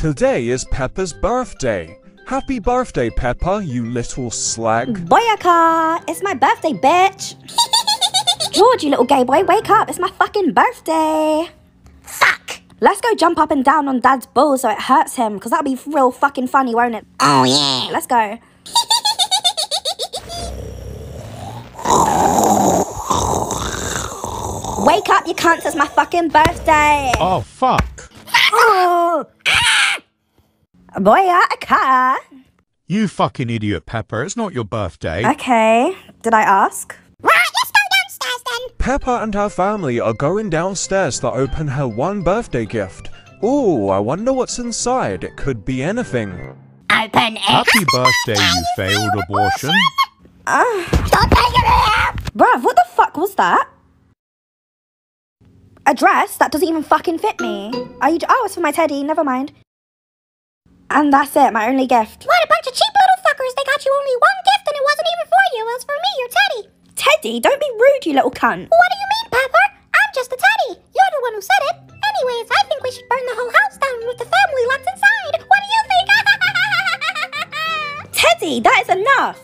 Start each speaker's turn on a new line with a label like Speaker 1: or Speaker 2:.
Speaker 1: Today is Peppa's birthday. Happy birthday, Peppa, you little slag.
Speaker 2: Boyaka! It's my birthday, bitch! George, you little gay boy, wake up! It's my fucking birthday!
Speaker 3: Fuck!
Speaker 2: Let's go jump up and down on Dad's balls so it hurts him, because that'll be real fucking funny, won't it?
Speaker 3: Oh yeah.
Speaker 2: Let's go. Wake up, you cunts! It's my fucking birthday!
Speaker 4: Oh, fuck.
Speaker 2: Oh! Boyaka!
Speaker 4: You fucking idiot, Peppa. It's not your birthday.
Speaker 2: Okay, did I ask?
Speaker 3: Right, let's go downstairs then.
Speaker 1: Peppa and her family are going downstairs to open her one birthday gift. Ooh, I wonder what's inside. It could be anything.
Speaker 3: Open it.
Speaker 4: Happy birthday, you failed abortion.
Speaker 3: Stop taking it out.
Speaker 2: Bruv, what the fuck was that? A dress that doesn't even fucking fit me. Are you? Oh, it's for my teddy. Never mind. And that's it. My only gift.
Speaker 3: What a bunch of cheap little fuckers. They got you only one gift and it wasn't even for you. It was for me, your teddy.
Speaker 2: Teddy, don't be rude, you little cunt.
Speaker 3: What do you mean, Peppa? I'm just a teddy. You're the one who said it. Anyways, I think we should burn the whole house down with the family locked inside. What do you think?
Speaker 2: Teddy, that is enough.